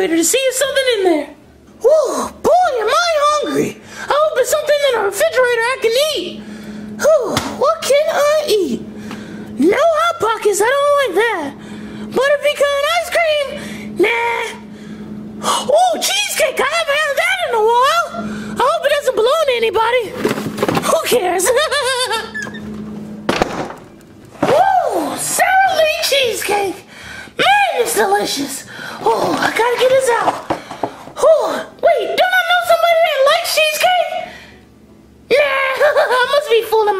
refrigerator to see if something in there. Whew, boy, am I hungry. I hope it's something in the refrigerator I can eat. Whew, what can I eat? No hot pockets, I don't like that. Butter pecan ice cream? Nah. Oh, cheesecake, I haven't had that in a while. I hope it doesn't belong to anybody. Who cares?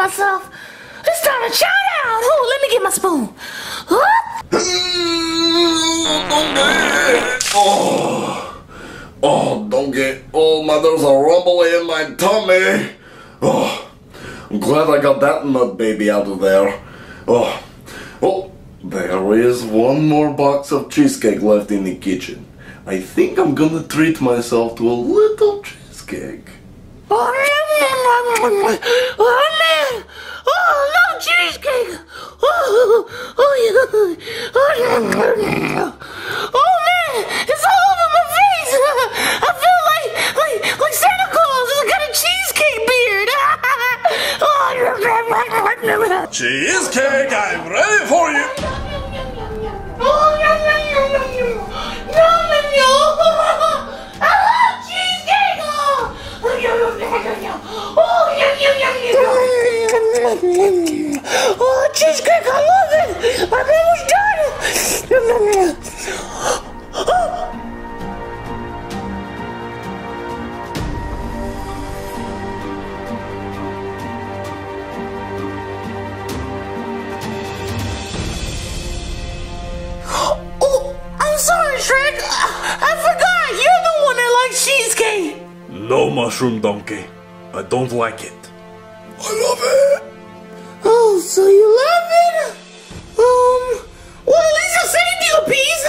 Myself. It's time to shout out. Oh, let me get my spoon. Mm, oh, oh, don't get. Oh, my, there's a rumble in my tummy. Oh, I'm glad I got that nut baby out of there. Oh, oh, there is one more box of cheesecake left in the kitchen. I think I'm gonna treat myself to a little cheesecake. Oh, man. Oh, no cheesecake. Oh, oh, yeah. oh, oh, man. It's all over my face. I feel like, like, like Santa Claus has got a cheesecake beard. Cheesecake, I'm ready for you. Cheesecake, I love it. I'm almost done. Yum, yum, yum. Oh. Oh, I'm sorry, Shrek. I forgot. You're the one that likes cheesecake. No, Mushroom Donkey. I don't like it. I love it. So you love it? Um, well, at least I saved you a piece.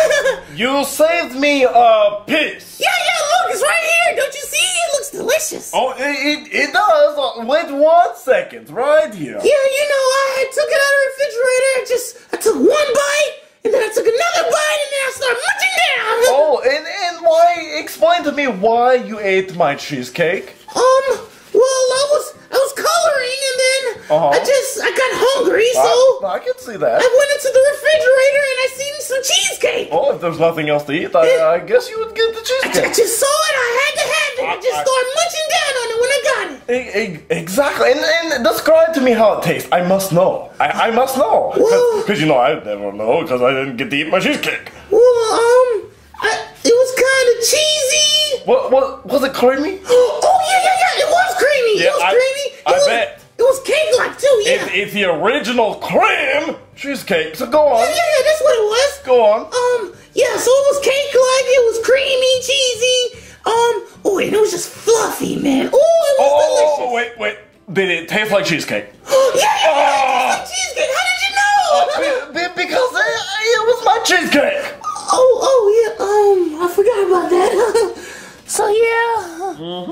You saved me a piece. yeah, yeah, look, it's right here. Don't you see? It looks delicious. Oh, it, it, it does. Uh, Wait one second, right here. Yeah, you know, I took it out of the refrigerator. I just, I took one bite, and then I took another bite, and then I started munching down. Oh, and, and why? Explain to me why you ate my cheesecake. Um, well, I was, I was coloring, and then Uh-huh. I just, I got hungry, so I, I can see that. I went into the refrigerator and I seen some cheesecake. Oh, if there's nothing else to eat, I, I guess you would get the cheesecake. I cheesecake. just saw it. I had to have it. I just I- started munching down on it when I got it. Exactly, and, and describe to me how it tastes. I must know. I, I must know. Well- Because, you know, I'd never know because I didn't get to eat my cheesecake. Well, um, I, it was kind of cheesy. What, what, was it creamy? Oh yeah, yeah, yeah. It was creamy. Yeah, it was I- creamy. It I was, bet. It was cake-like too. Yeah. It's, it's the original cream cheesecake, so go on. yeah, yeah, yeah. That's what it was. Go on. Um, yeah. So it was cake-like. It was creamy, cheesy. Um, oh, and it was just fluffy, man. Oh, it was Oh, delicious. oh, wait, wait. Did it taste like cheesecake? yeah, yeah, yeah. Oh. Like cheesecake. How did you know? Be- be- because it, it was my cheesecake. Oh, oh yeah. Um, I forgot about that. so yeah. Mm-hmm.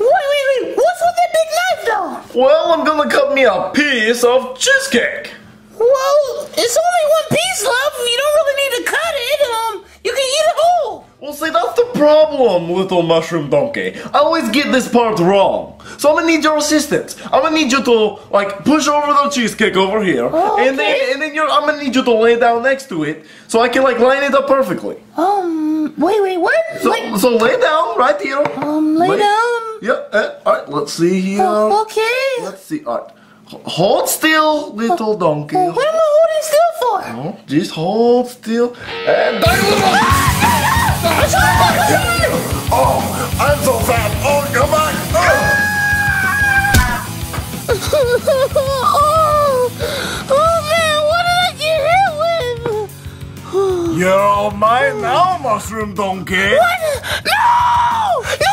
Wait, wait, wait. What's with that big knife, though? Well, I'm gonna cut me a piece of cheesecake. Well, it's only one piece left. You don't really need to cut it. Um, you can eat it whole. Well, see, that's the problem, little mushroom donkey. I always get this part wrong. So I'm gonna need your assistance. I'm gonna need you to like push over the cheesecake over here, Oh, and then and then you're, I'm gonna need you to lay down next to it so I can like line it up perfectly. Um, wait, wait, what? So Like, so lay down right here. um, lay down. Yeah. Uh, all right. Let's see here. Oh, okay. Let's see. All right. Hold still, little donkey. What am I holding still for? Oh, Just hold still. And ah, ah, ah, Oh, I'm so fat. Oh, come on. oh, oh man, what did I get hit with? You're all mine now, mushroom donkey. What? No! No, no, no, no,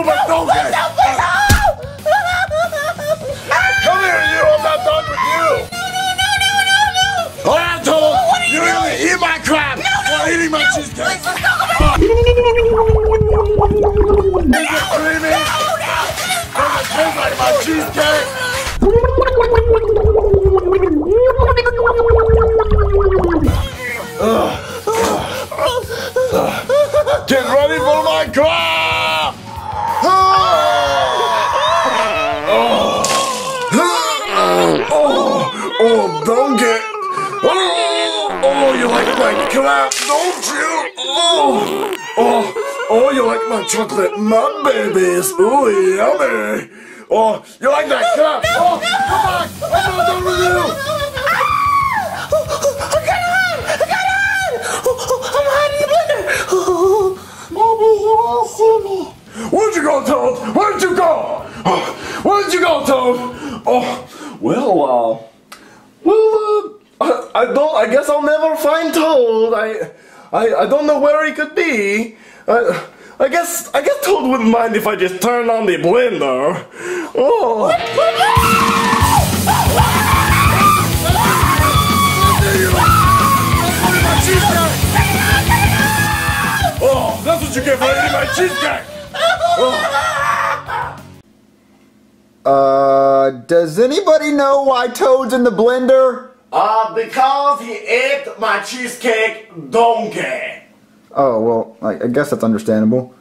you stupid donkey! Come here, you! I'm not done with you! No, no, no, no, no, no. Oh, I told you! You really eat my crap! no, no, While eating my no, cheesecake! cheesecake. Let's talk about it. Is it creamy? Does it taste like my cheesecake? Get ready for my clap! Oh, you like my clap, don't you? Oh, oh, oh, you like my chocolate mud babies? Ooh, yummy. Oh, you like that clap? Oh, come back! I'm not done with you. I got on! I got on! I'm hiding in the blender. Maybe he will see me. Where'd you go, Toad? Where'd you go? Where'd you go, Toad? Oh, well, well, uh, I, don't. I guess I'll never find Toad. I, I, I don't know where he could be. I, I guess, I guess Toad wouldn't mind if I just turned on the blender. Oh. Oh, that's what you get for eating my cheesecake! Uh, does anybody know why Toad's in the blender? Uh, because he ate my cheesecake donkey. Oh, well, I, I guess that's understandable.